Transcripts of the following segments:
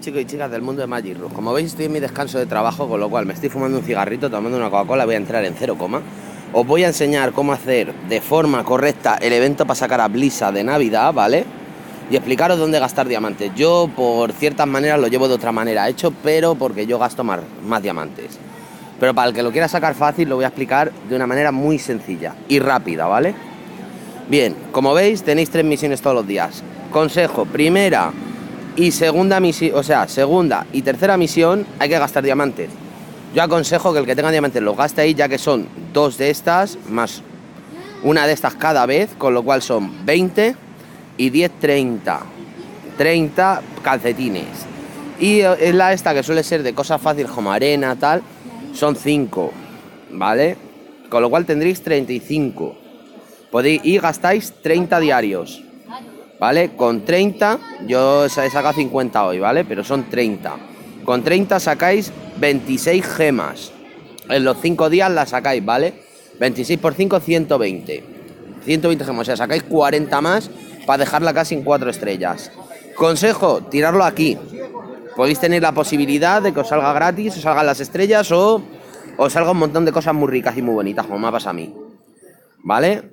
Chicos y chicas del mundo de Magic Rush. Como veis estoy en mi descanso de trabajo, con lo cual me estoy fumando un cigarrito, tomando una Coca-Cola, voy a entrar en cero coma. Os voy a enseñar cómo hacer de forma correcta el evento para sacar a Blisa de Navidad, ¿vale? Y explicaros dónde gastar diamantes. Yo por ciertas maneras lo llevo de otra manera hecho, pero porque yo gasto más, más diamantes. Pero para el que lo quiera sacar fácil lo voy a explicar de una manera muy sencilla y rápida, ¿vale? Bien, como veis tenéis tres misiones todos los días. Consejo, primera, y segunda misión, o sea, segunda y tercera misión hay que gastar diamantes. Yo aconsejo que el que tenga diamantes los gaste ahí, ya que son dos de estas más una de estas cada vez, con lo cual son 20 y 10, 30. 30 calcetines. Y eh, es la esta que suele ser de cosas fáciles como arena, tal, son 5, ¿vale? Con lo cual tendréis 35. Podéis, y gastáis 30 diarios. ¿Vale? Con 30, yo he sacado 50 hoy, ¿vale? Pero son 30. Con 30 sacáis 26 gemas. En los 5 días las sacáis, ¿vale? 26 por 5, 120. 120 gemas, o sea, sacáis 40 más para dejarla casi en 4 estrellas. Consejo, tirarlo aquí. Podéis tener la posibilidad de que os salga gratis, os salgan las estrellas o os salga un montón de cosas muy ricas y muy bonitas, como me pasa a mí. ¿Vale?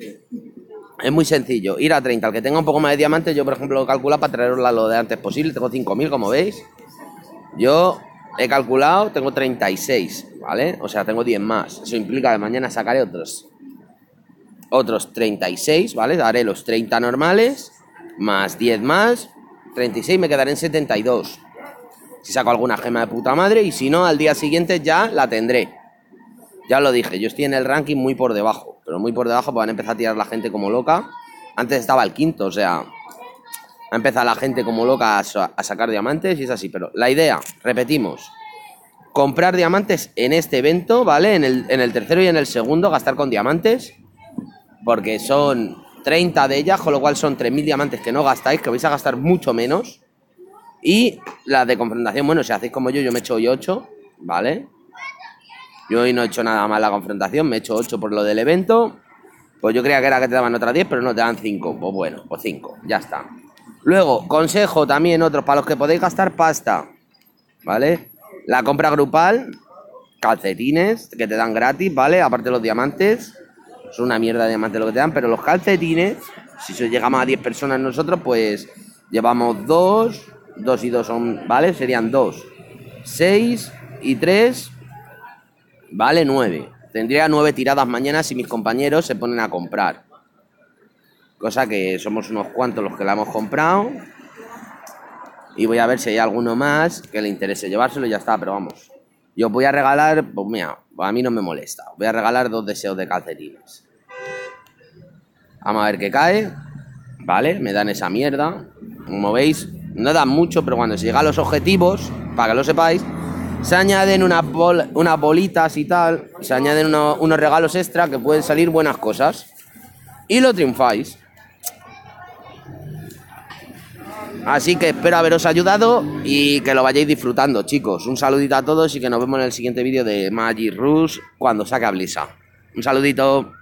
Es muy sencillo, ir a 30. El que tenga un poco más de diamantes, yo por ejemplo lo calculo para traerosla lo de antes posible. Tengo 5.000, como veis. Yo he calculado, tengo 36, ¿vale? O sea, tengo 10 más. Eso implica que mañana sacaré otros, otros 36, ¿vale? Daré los 30 normales, más 10 más, 36, me quedaré en 72. Si saco alguna gema de puta madre, y si no, al día siguiente ya la tendré. Ya lo dije, yo estoy en el ranking muy por debajo, muy por debajo, van a empezar a tirar la gente como loca. Antes estaba el quinto, o sea, ha empezado la gente como loca a, sacar diamantes y es así. Pero la idea, repetimos, comprar diamantes en este evento, ¿vale? En el, en el tercero y en el segundo, gastar con diamantes, porque son 30 de ellas, con lo cual son 3.000 diamantes que no gastáis, que vais a gastar mucho menos. Y la de confrontación, bueno, si hacéis como yo, yo me echo hoy 8, ¿vale? Yo hoy no he hecho nada más la confrontación, me he hecho 8 por lo del evento. Pues yo creía que era que te daban otras 10, pero no te dan 5. Pues bueno, pues 5, ya está. Luego, consejo también otro, para los que podéis gastar pasta, ¿vale? La compra grupal, calcetines que te dan gratis, ¿vale? Aparte los diamantes, es una mierda de diamantes lo que te dan, pero los calcetines, si llegamos a 10 personas nosotros, pues llevamos 2, 2 y 2 son, ¿vale? Serían 2, 6 y 3, Vale 9. Tendría 9 tiradas mañana si mis compañeros se ponen a comprar. Cosa que somos unos cuantos los que la hemos comprado. Y voy a ver si hay alguno más que le interese llevárselo y ya está, pero vamos. Yo voy a regalar, pues mira, a mí no me molesta. Voy a regalar dos deseos de calcetines. Vamos a ver qué cae. Vale, me dan esa mierda. Como veis, no dan mucho, pero cuando se llega a los objetivos, para que lo sepáis, se añaden unas, bolitas y tal, se añaden unos regalos extra que pueden salir buenas cosas. Y lo triunfáis. Así que espero haberos ayudado y que lo vayáis disfrutando, chicos. Un saludito a todos y que nos vemos en el siguiente vídeo de Magic Rush cuando saque a Blisa. Un saludito.